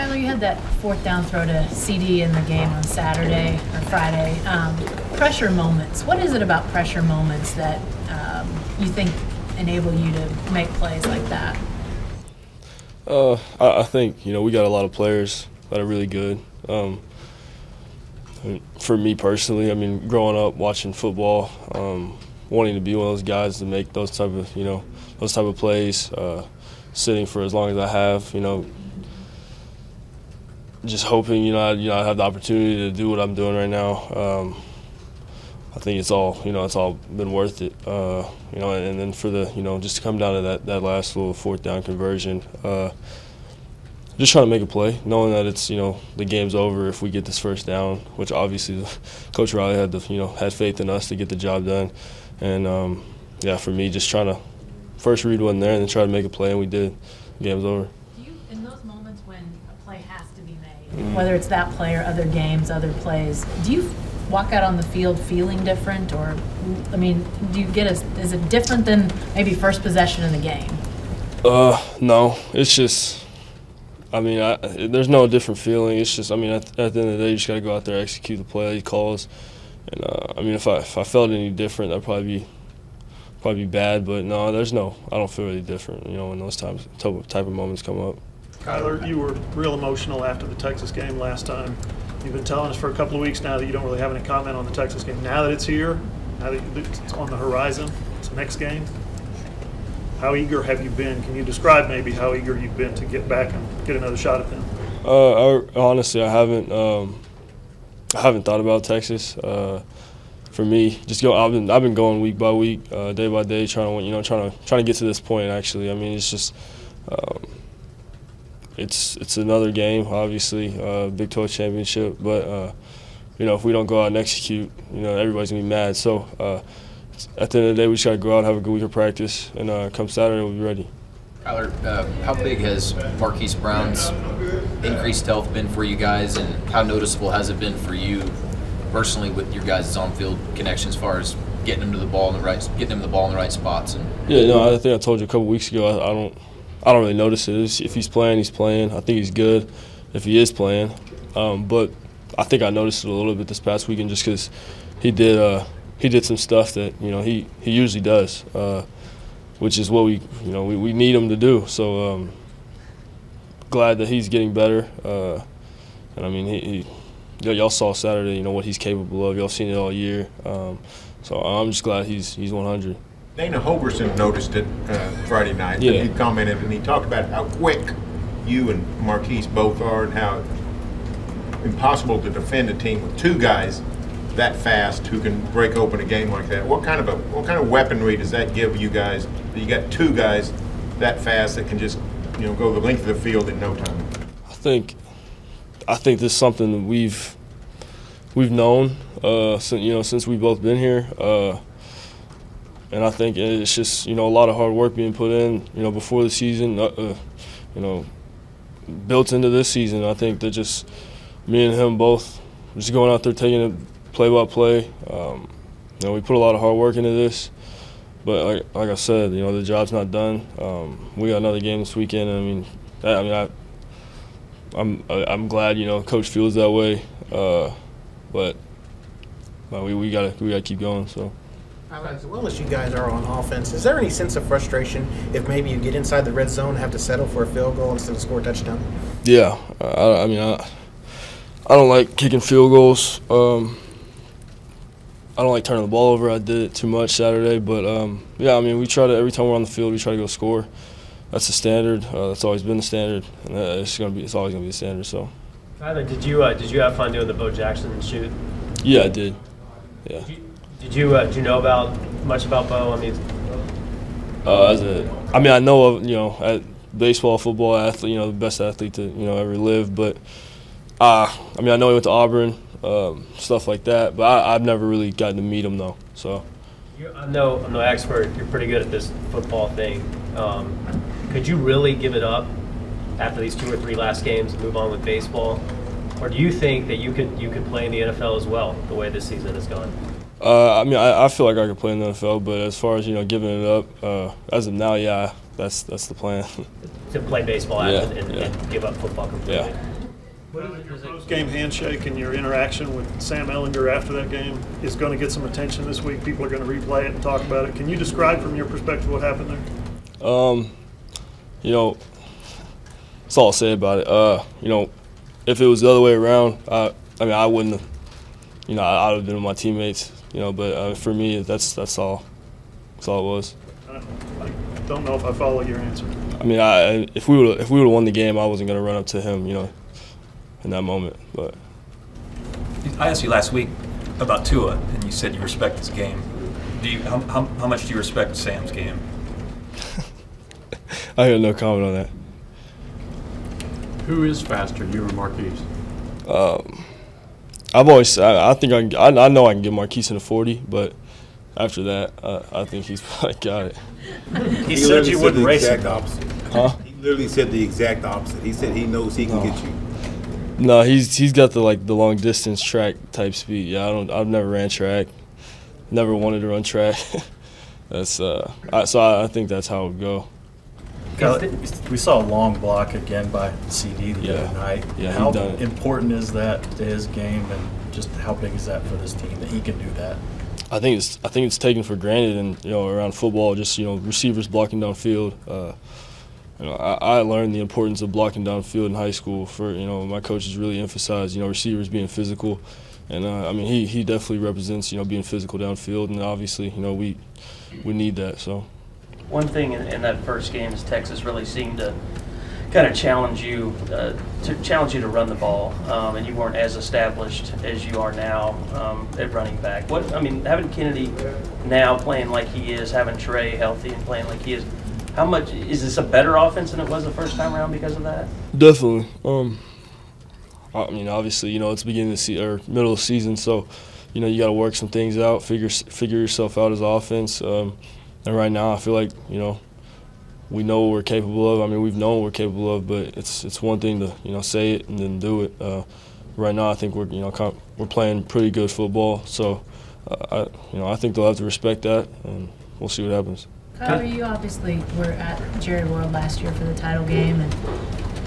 Kyler, you had that fourth down throw to CeeDee in the game on Saturday or Friday. Um, pressure moments. What is it about pressure moments that um, you think enable you to make plays like that? Uh, I, I, think you know we got a lot of players that are really good. Um, for me personally, I mean, growing up watching football, um, wanting to be one of those guys to make those type of you know those type of plays, uh, sitting for as long as I have, you know, just hoping you know I, you know I have the opportunity to do what I'm doing right now. Um, I think it's all you know it's all been worth it. Uh, you know, and, and, then for the you know just to come down to that that last little fourth down conversion. Uh, just trying to make a play, knowing that it's you know the game's over if we get this first down, which obviously Coach Riley had the you know had faith in us to get the job done, and um, yeah, for me just trying to first read one there and then try to make a play, and we did. Game's over. Do you, in those moments when a play has to be made, mm whether it's that play or other games, other plays, do you walk out on the field feeling different, or I mean, do you get a? Is it different than maybe first possession in the game? Uh, no. It's just, I mean, I, there's no different feeling. It's just, I mean, at, at the end of the day, you just got to go out there, execute the play he calls, and uh, I mean, if I if I felt any different, I'd probably be probably be bad. But no, there's no. I don't feel really different. You know, when those times type of moments come up. Kyler, you were real emotional after the Texas game last time. You've been telling us for a couple of weeks now that you don't really have any comment on the Texas game. Now that it's here, now that it's on the horizon, it's the next game. How eager have you been? Can you describe maybe how eager you've been to get back and get another shot at them? Uh, I, honestly, I haven't. Um, I haven't thought about Texas. Uh, for me, just go. I've been I've been going week by week, uh, day by day, trying to you know trying to trying to get to this point. Actually, I mean, it's just. Um, it's it's another game, obviously, uh, Big 12 championship. But uh, you know, if we don't go out and execute, you know, everybody's gonna be mad. So uh, at the end of the day, we just gotta go out and have a good week of practice, and uh, come Saturday, we'll be ready. Kyler, uh, how big has Marquise Brown's increased health been for you guys, and how noticeable has it been for you personally with your guys' on-field connection as far as getting them to the ball in the right, getting him the ball in the right spots? And yeah, no, I think I told you a couple weeks ago. I, I don't I don't really notice it. If he's playing, he's playing. I think he's good if he is playing. Um, but I think I noticed it a little bit this past weekend just because he did uh, he did some stuff that you know he, he usually does, uh, which is what we you know we, we need him to do. So um, glad that he's getting better. Uh, and I mean he, he y'all saw Saturday you know what he's capable of. Y'all seen it all year. Um, so I'm just glad he's he's 100. Dana Holgorsen noticed it uh, Friday night. Yeah. He commented and he talked about how quick you and Marquise both are and how impossible to defend a team with two guys that fast who can break open a game like that. What kind of a what kind of weaponry does that give you guys? You got two guys that fast that can just you know go the length of the field in no time. I think I think this is something we've we've known uh, since you know since we've both been here. Uh, and I think it's just you know a lot of hard work being put in you know before the season, uh, uh, you know, built into this season. I think that just me and him both just going out there taking it play by play. Um, you know, we put a lot of hard work into this, but like, like I said, you know, the job's not done. Um, we got another game this weekend. I mean, I, I mean, I, I'm I'm glad you know coach feels that way, uh, but we we gotta we gotta keep going. So. As well as you guys are on offense, is there any sense of frustration if maybe you get inside the red zone, and have to settle for a field goal instead of score a touchdown? Yeah, I, I mean, I, I don't like kicking field goals. Um, I don't like turning the ball over. I did it too much Saturday, but um, yeah, I mean, we try to every time we're on the field, we try to go score. That's the standard. Uh, that's always been the standard, and it's gonna be. It's always gonna be the standard. So. Kyler, did you uh, did you have fun doing the Bo Jackson shoot? Yeah, I did. Yeah. Did you uh, did you know about much about Bo? I mean, uh, as a, I mean, I know of you know, at baseball, football athlete, you know, the best athlete to you know ever live. But uh, I mean, I know he went to Auburn, um, stuff like that. But I, have never really gotten to meet him though. So. I know I'm no expert. You're pretty good at this football thing. Um, could you really give it up after these two or three last games and move on with baseball, or do you think that you could you could play in the NFL as well the way this season has gone? Uh, I mean, I, I, feel like I could play in the NFL, but as far as you know, giving it up, uh, as of now, yeah, that's that's the plan. to play baseball Yeah, and, and, yeah. and give up football completely. Yeah. What is it- does it- Game handshake and your interaction with Sam Ehlinger after that game is going to get some attention this week. People are going to replay it and talk about it. Can you describe from your perspective what happened there? Um, you know, that's all I'll say about it. Uh, you know, if it was the other way around, I, I mean, I wouldn't have, you know, I, I would have been with my teammates, you know, but uh, for me, that's that's all. That's all it was. I I don't know if I follow your answer. I mean, I if we would if we would have won the game, I wasn't gonna run up to him, you know, in that moment. But I asked you last week about Tua, and you said you respect his game. Do you, how, how, how much do you respect Sam's game? I have no comment on that. Who is faster, you or Marquise? Um, I've always I, I think I, can, I I know I can get Marquise in a forty, but after that, uh, I think he's probably got it. He said you wouldn't the race him. exact opposite. Huh? He literally said the exact opposite. He said he knows he can Oh. get you. No, he's he's got the like the long distance track type speed. Yeah, I don't. I've never ran track. Never wanted to run track. that's uh. I, so I, I think that's how it would go. We saw a long block again by CeeDee the Yeah. other night. Yeah, How important is that to his game, and just how big is that for this team that he can do that? I think it's I think it's taken for granted, and you know around football, just you know receivers blocking downfield. Uh, you know, I, I learned the importance of blocking downfield in high school. For you know, my coaches really emphasized you know receivers being physical, and uh, I mean he he definitely represents you know being physical downfield, and obviously you know we we need that. So One thing in, in that first game is Texas really seemed to kind of challenge you, uh, to challenge you to run the ball, um, and you weren't as established as you are now um, at running back. What I mean, having Kennedy now playing like he is, having Trey healthy and playing like he is, how much is this a better offense than it was the first time around because of that? Definitely. Um, I mean, obviously, you know, it's beginning of the se- or middle of season, so you know you got to work some things out, figure figure yourself out as offense. Um, and right now, I feel like you know we know what we're capable of. I mean, we've known what we're capable of, but it's it's one thing to you know say it and then do it. Uh, right now, I think we're you know kind we're playing pretty good football, so uh, I you know I think they'll have to respect that, and we'll see what happens. Kyle, you obviously were at Jerry World last year for the title game, and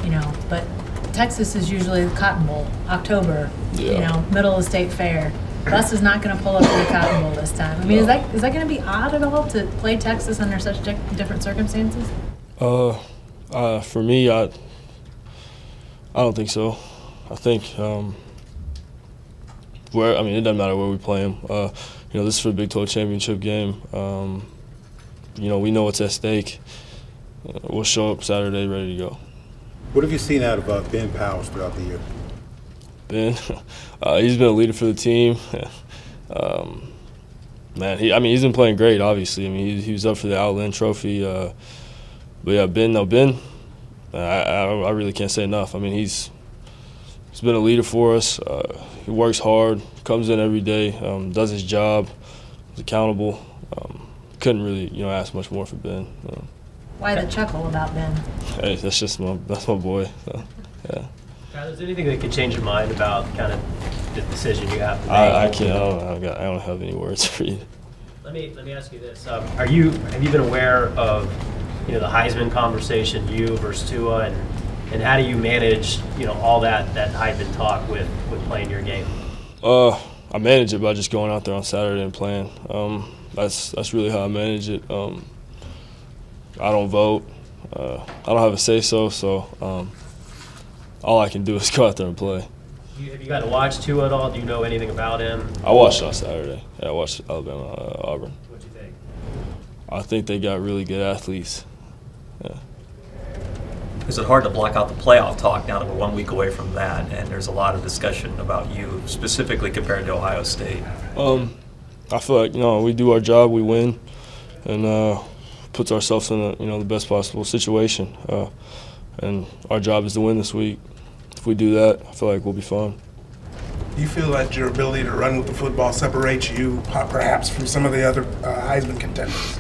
you know, but Texas is usually the Cotton Bowl, October, you know, middle of the state fair. Bus is not going to pull up to the Cotton Bowl this time. I mean, is that is that going to be odd at all to play Texas under such di- different circumstances? Uh, uh, for me, I, I don't think so. I think um, where I mean, it doesn't matter where we play them. Uh, you know, this is for the Big 12 championship game. Um, you know, we know what's at stake. Uh, we'll show up Saturday ready to go. What have you seen out of uh, Ben Powers throughout the year? Ben, uh, he's been a leader for the team. um, man, he I mean, he's been playing great. Obviously, I mean, he, he was up for the Outland Trophy. Uh, but yeah, Ben, no, Ben, I, I I really can't say enough. I mean, he's he's been a leader for us. Uh, he works hard, comes in every day, um, does his job, is accountable. Um, couldn't really, you know, ask much more for Ben. Uh, Why the chuckle about Ben? hey, that's just my that's my boy. So, yeah, Is there anything that could change your mind about kind of the decision you have to make? I, I can't. I don't, I got, I don't have any words for you. Let me let me ask you this: um, Are you have you been aware of you know the Heisman conversation, you versus Tua, and and how do you manage you know all that that Heisman talk with with playing your game? Uh, I manage it by just going out there on Saturday and playing. Um, that's that's really how I manage it. Um, I don't vote. Uh, I don't have a say so. So um, all I can do is go out there and play. You, have you got to watch Tua at all? Do you know anything about him? I watched on Saturday. Yeah, I watched Alabama uh, Auburn. What do you think? I think they got really good athletes. Yeah. Is it hard to block out the playoff talk now that we're one week away from that, and there's a lot of discussion about you specifically compared to Ohio State? Um, I feel like you know we do our job, we win, and uh, puts ourselves in a, you know the best possible situation. Uh, and our job is to win this week. If we do that, I feel like we'll be fine. Do you feel that your ability to run with the football separates you perhaps from some of the other uh, Heisman contenders?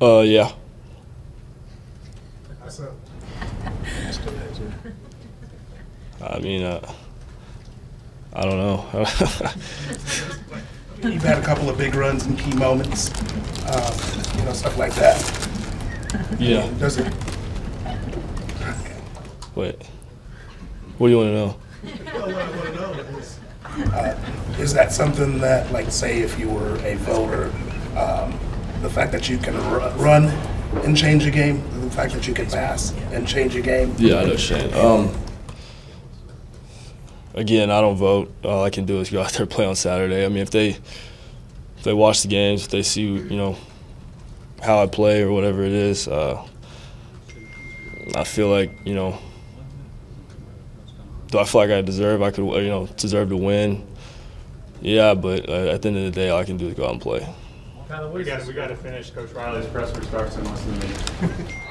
Uh, yeah. I mean, uh, I don't know. You've had a couple of big runs in key moments, um, you know, stuff like that. yeah. Does it Wait, what do you want to know? Uh, Is that something that, like, say if you were a voter, um, the fact that you can ru- run and change a game, the fact that you can pass and change a game? Yeah, I know Shane. Um, again, I don't vote. All I can do is go out there and play on Saturday. I mean, if they if they watch the games, if they see you know how I play or whatever it is, uh, I feel like you know. Do I feel like I deserve? I could you know deserve to win. Yeah, but uh, at the end of the day, all I can do is go out and play. We got, we got to finish. Coach Riley's presser starts in less than a minute.